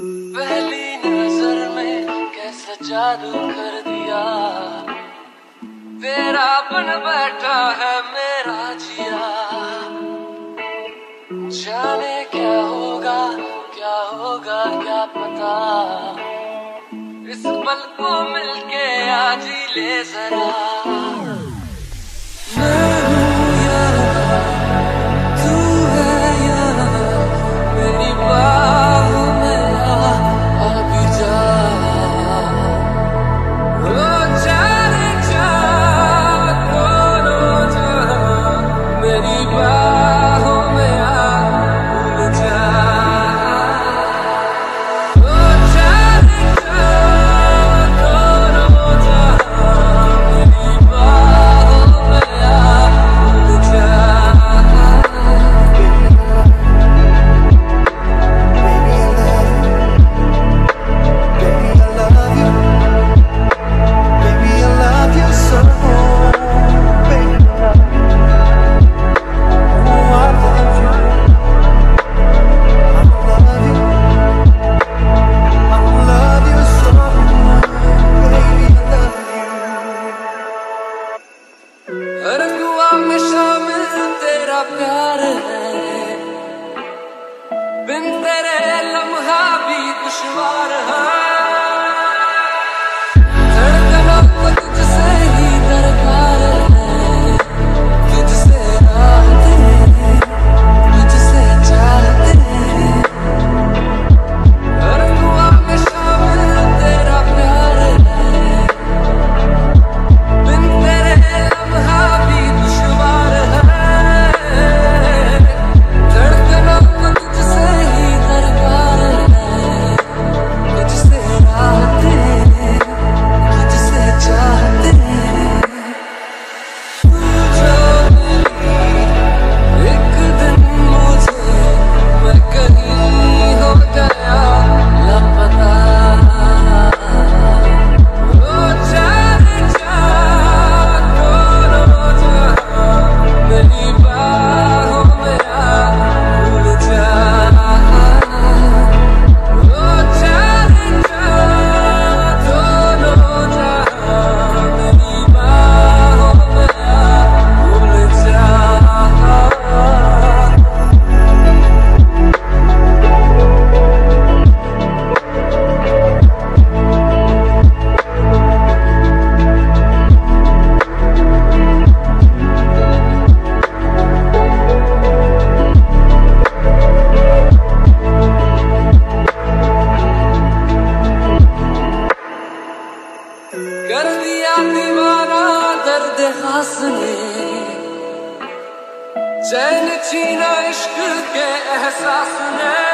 पहली नज़र में कैसा जादू कर दिया। तेरा बन बैठा है मेरा जिया। जाने क्या होगा क्या होगा, क्या पता। इस पल को मिलके आज ले जरा। में शामिल तेरा प्यार है। बिन तेरे लम्हा भी दुश्वार है। दीवाना दर्द खास ने चैन छीना इश्क के एहसास ने।